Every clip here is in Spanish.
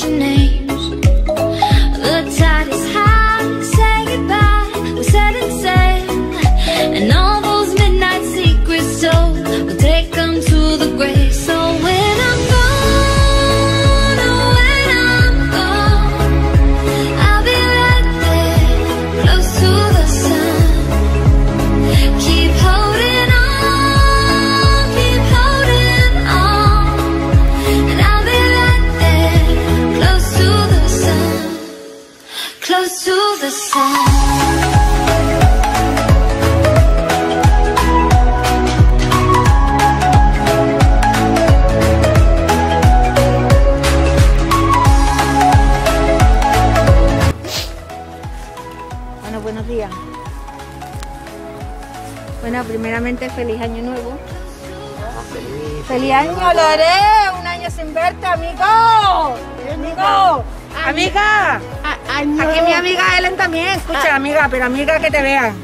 your name. Bueno, primeramente feliz año nuevo. Feliz año, Lore, un año sin verte, amigo. Amigo, amiga. Aquí mi amiga Ellen también, escucha, amiga, pero amiga que te vean.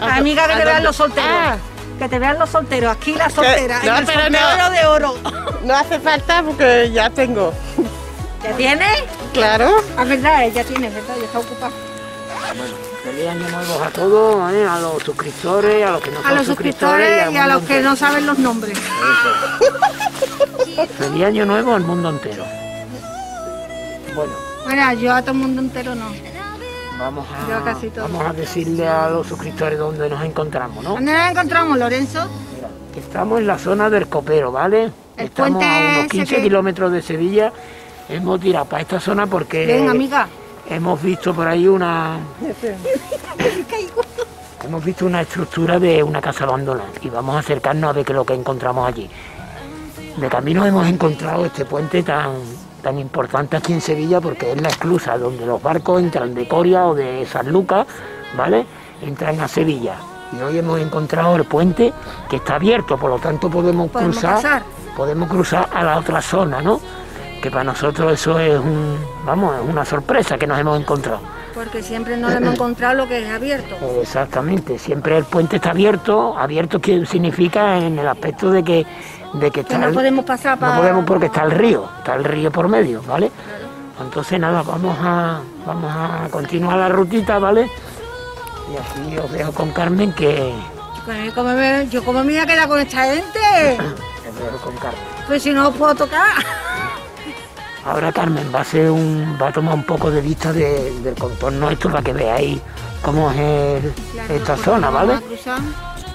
Amiga que te vean los solteros. Que te vean los solteros, aquí la soltera, no, en el pero no. soltero de oro. No hace falta porque ya tengo. ¿Ya tienes? Claro. Ah, verdad, ya tienes, verdad, ya está ocupada. Feliz año nuevo a todos, ¿eh? a los suscriptores, a los que no A son los suscriptores y a los que no saben los nombres. Feliz año nuevo al mundo entero. Bueno, Bueno, yo a todo el mundo entero no. vamos a, casi todo. vamos a decirle a los suscriptores dónde nos encontramos, ¿no? ¿Dónde nos encontramos, Lorenzo? Que Estamos en la zona del Copero, ¿vale? El Estamos a unos ese 15 que- kilómetros de Sevilla. Hemos tirado para esta zona porque Ven, amiga. Hemos visto por ahí una hemos visto una estructura de una casa abandonada y vamos a acercarnos a ver qué es lo que encontramos allí. De camino hemos encontrado este puente tan tan importante aquí en Sevilla porque es la esclusa donde los barcos entran de Coria o de San Lucas, ¿vale? Entran a Sevilla. Y hoy hemos encontrado el puente que está abierto, por lo tanto podemos, Podemos cruzar, pasar. podemos cruzar a la otra zona, ¿no? Que para nosotros eso es un, vamos, es una sorpresa que nos hemos encontrado. Porque siempre nos hemos encontrado lo que es abierto. Exactamente, siempre el puente está abierto, abierto que significa en el aspecto de que, de que Que está no el- podemos pasar no para... podemos porque está el río, está el río por medio, ¿vale? Entonces nada, vamos a vamos a continuar la rutita, ¿vale? Y así os dejo con Carmen que Yo como me, yo como me voy a quedar con esta gente. con Carmen. Pues si no os puedo tocar. Ahora Carmen va a hacer un, va a tomar un poco de vista de- del contorno esto para que veáis cómo es el- esta zona, ¿vale? Vamos a cruzar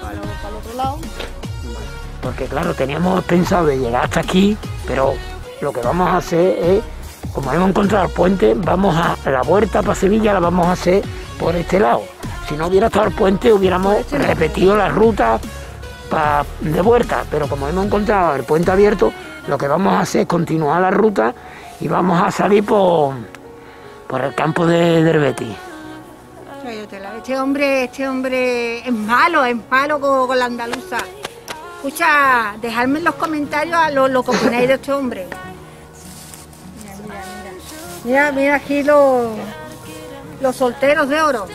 para, lo- para el otro lado. Porque claro, teníamos pensado de llegar hasta aquí, pero lo que vamos a hacer es, como hemos encontrado el puente, vamos a la vuelta para Sevilla la vamos a hacer por este lado. Si no hubiera estado el puente hubiéramos este repetido la ruta pa- de vuelta, pero como hemos encontrado el puente abierto, lo que vamos a hacer es continuar la ruta y vamos a salir por, por el campo de Derbeti. Este hombre, este hombre es malo, es malo con, con la andaluza. Escucha, dejadme en los comentarios a lo, lo que opináis de este hombre. Mira, mira, mira. Mira, mira aquí los, los solteros de oro.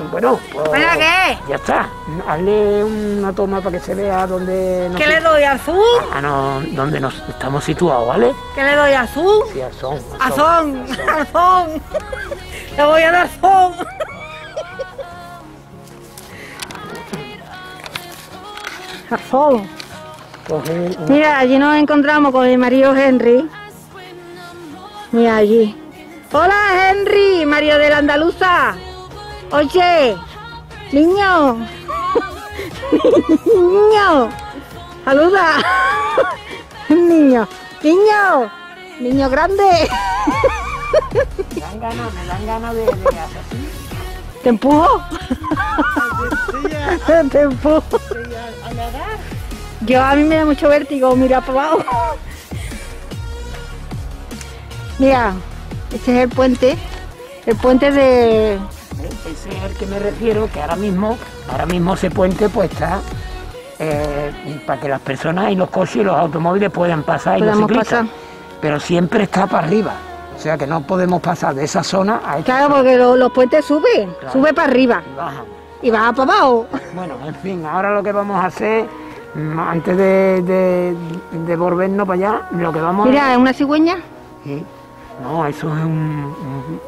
Bueno, pues. Ya está. Hazle una toma para que se vea dónde nos, ¿Qué le doy? ¿Azul? ah, no, dónde nos estamos situados, ¿vale? ¿Qué le doy? ¿Azul? Sí, al son. al son. Azón, azón. Le voy a dar azón. Azón. Coge una- Mira, allí nos encontramos con mi marido Henry. Mira allí. Hola Henry, Mario de la Andaluza. Oye, niño. niño. Saluda. niño. Niño. Niño grande. Me dan ganas, me dan ganas de, de hacer así. ¿Te empujo? Te empujo. Yo a mí me da mucho vértigo mirar para abajo. Mira, este es el puente, el puente de... Ese es el que me refiero, que ahora mismo, ahora mismo ese puente pues está eh, para que las personas y los coches y los automóviles puedan pasar y los ciclistas. pasar. Pero siempre está para arriba. O sea que no podemos pasar de esa zona a esta Claro, porque lo- los puentes suben, Claro. sube para arriba y bajan. y baja para abajo. Bueno, en fin, ahora lo que vamos a hacer, mm, antes de, de, de volvernos para allá, lo que vamos Mira, es una cigüeña, a... Sí. No, eso es un,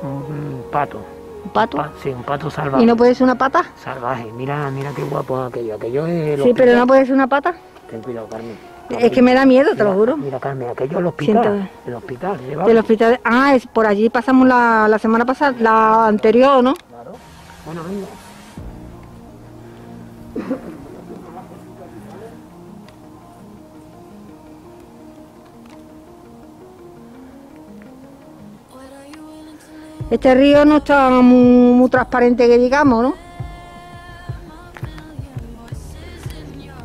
un- un pato. Un pato. Pa- sí, un pato salvaje. ¿Y no puede ser una pata? Salvaje. Mira, mira qué guapo aquello. Aquello es el Sí, pero no puede ser una pata. Ten cuidado, Carmen. Es que me da miedo, te lo juro. Mira, Carmen, aquello es el hospital. Siento. El hospital, Del hospital. Ah, es por allí pasamos la, la semana pasada, la anterior, ¿no? Claro. Bueno, venga. Este río no está muy, transparente que digamos, ¿no?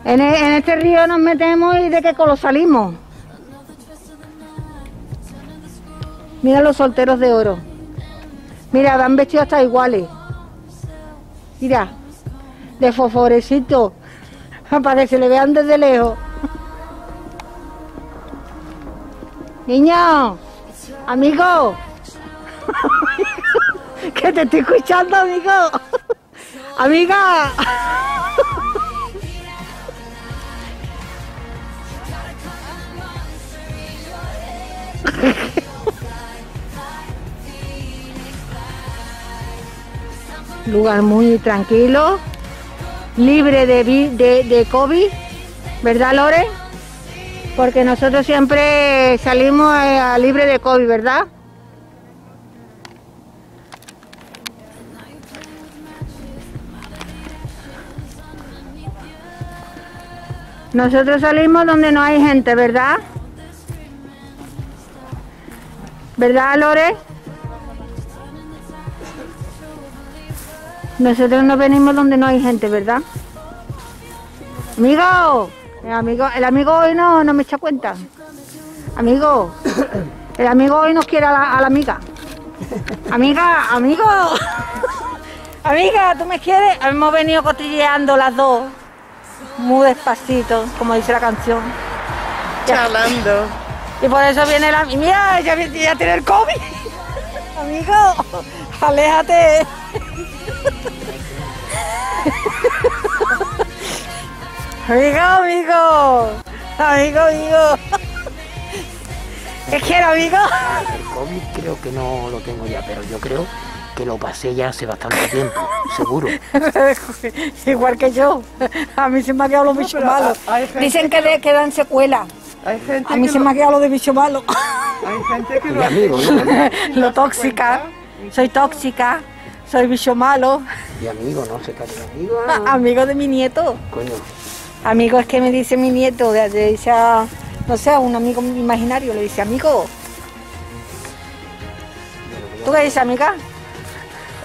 En, e- en este río nos metemos y de qué color salimos. Mira los solteros de oro. Mira, van vestidos hasta iguales. Mira, de fosforecito, para que se le vean desde lejos. Niño, amigo, que te estoy escuchando, amigo. Amiga. Lugar muy tranquilo, libre de, de, de COVID, ¿verdad, Lore? Porque nosotros siempre salimos eh, a libre de COVID, ¿verdad? Nosotros salimos donde no hay gente, ¿verdad? ¿Verdad, Lore? Nosotros no venimos donde no hay gente, ¿verdad? Amigo, el amigo, el amigo hoy no, no me echa cuenta. Amigo, el amigo hoy nos quiere a la, a la amiga. Amiga, amigo. Amiga, ¿tú me quieres? Hemos venido cotilleando las dos. Muy despacito, como dice la canción. Charlando. Y por eso viene la... Mira, ya, ya tiene el COVID. Amigo, aléjate. Amigo, amigo. Amigo, amigo. ¿Qué quiero, amigo? El COVID creo que no lo tengo ya, pero yo creo que lo pasé ya hace bastante tiempo, seguro. Igual que yo. A mí se me ha quedado los bichos malos. gente Dicen que le quedan secuelas. Hay gente A mí que se lo- me ha quedado lo de bicho malo. Hay gente que lo amigo, ¿no? lo tóxica. Soy tóxica. Soy bicho malo. Mi amigo, no sé qué amigo. Ah, Amigo de mi nieto. Coño, Amigo es que me dice mi nieto, le le dice a, no sé, a un amigo imaginario, le dice, amigo. ¿Tú qué dices, amiga?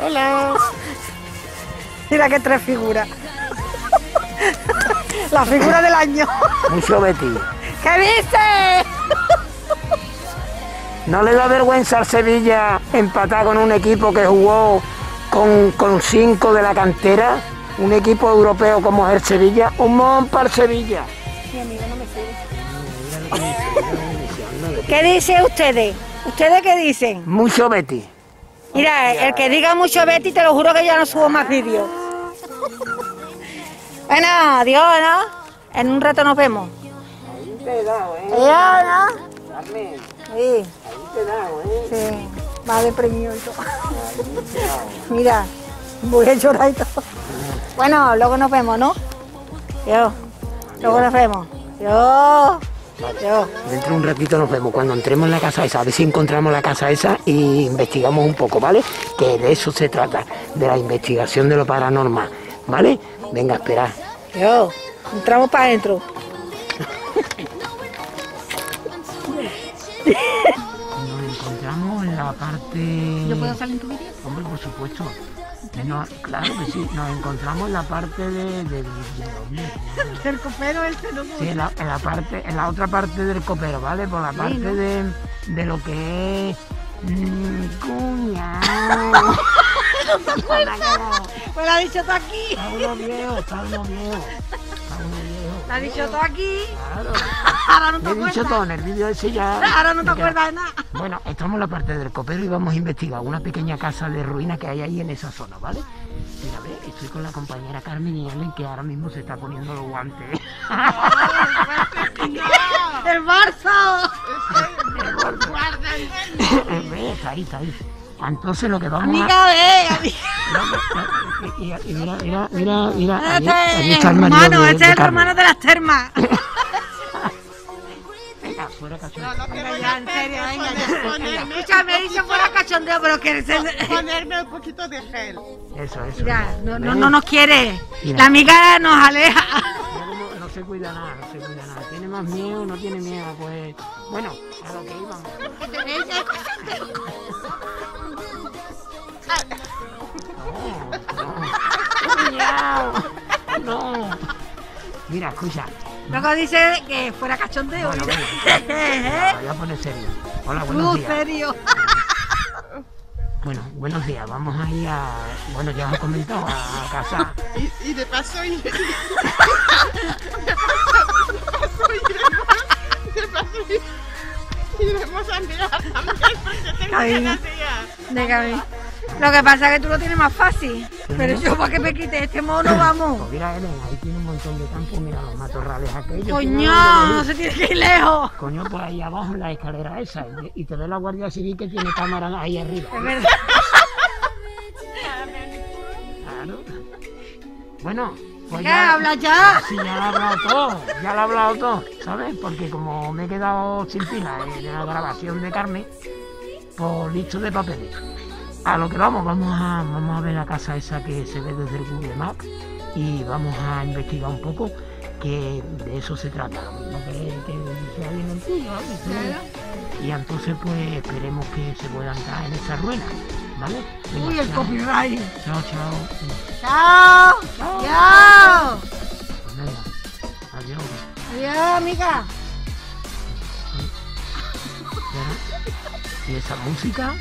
Hola. Mira que tres figuras. La figura del año. mucho Betty. ¿Qué dice? ¿No le da vergüenza al Sevilla empatar con un equipo que jugó con, con cinco de la cantera? Un equipo europeo como es el Sevilla. Un mon para el Sevilla. Mi amigo no me sigue. ¿Qué dicen ustedes? ¿Ustedes qué dicen? Mucho Betty. Mira, el que diga mucho Betty, te lo juro que ya no subo más vídeos. Bueno, adiós, ¿no? En un rato nos vemos. Ahí te he dado, ¿eh? Adiós, ¿no? Carmen, Sí, ahí te he dado, ¿eh? sí. Va deprimido y todo. Mira, voy a llorar y todo. Bueno, luego nos vemos, ¿no? Yo. Luego nos vemos. Yo. Dentro de un ratito nos vemos cuando entremos en la casa esa, a ver si encontramos la casa esa y investigamos un poco, ¿vale? Que de eso se trata, de la investigación de lo paranormal, ¿vale? Venga, espera. Yo. Entramos para adentro. Nos encontramos en la parte... ¿Yo puedo salir en tu vídeo? Hombre, por supuesto. No, claro que sí, nos encontramos en la parte de... de, de- de- El copero este no sí, en la, en la parte, en la otra parte del copero, ¿vale? Por la parte de, de lo que es... mm, cuñao. Pues lo ha dicho todo aquí. Está uno viejo, está uno viejo. Está dicho todo aquí. Claro. Ahora no te he dicho acuerdas. todo en el vídeo ese ya. Ahora no te acuerdas de nada. Bueno, estamos en la parte del copero y vamos a investigar una pequeña casa de ruina que hay ahí en esa zona, ¿vale? Mira, ve, estoy con la compañera Carmen y Ellen que ahora mismo se está poniendo los guantes. ¡El Barça! Ve, está ahí, está ahí. Entonces lo que vamos Amiga, ve, amiga. Mira, mira, mira, mira, Este ahí es está el hermano, de- este es el hermano de las termas. Venga, fuera cachorro. Venga, ya, en serio, venga, ya. Escucha, me dice fuera cachondeo, pero que. Ponerme un poquito de gel. Eso, eso. Mira, no, no, no nos quiere. La amiga nos aleja. no se cuida nada, no se cuida nada. Tiene más miedo, no tiene miedo, pues... Bueno, a lo que íbamos. No, no. No. Mira, escucha. Luego dice que fuera cachondeo. Bueno, mira. venga. Voy a poner serio. Hola, buenos Tú, días. serio. Bueno, buenos días. Vamos a ir a... Bueno, ya os he comentado, a casa... Y, y de paso, y, de paso, y, de paso, y, iremos a mirar también porque tengo Cariño. ganas Lo que pasa es que tú lo tienes más fácil. Pero yo, para que me quite este mono, vamos. Pues mira, Ellen, ahí tiene un montón de campo. Mira los matorrales aquellos. Coño, no se tiene que ir lejos. Coño, pues ahí abajo en la escalera esa. y- te ve la Guardia Civil que tiene cámara ahí arriba. Es verdad. Claro. Bueno, pues ¿Qué? ya... Habla ya. Sí, ya lo he hablado todo, ya lo he hablado todo, ¿sabes? Porque como me he quedado sin pila en la grabación de Carmen, pues listo de papeles. A lo que vamos, vamos a, vamos a ver la casa esa que se ve desde el Google Maps y vamos a investigar un poco que de eso se trata, lo mismo que, que sea bien el tuyo, ¿vale? Y entonces pues esperemos que se pueda entrar en esa ruina, ¿vale? Venga, Uy, el chao. copyright. Chao, chao. Chao. Chao. Pues venga, adiós. Adiós, amiga. Y esa música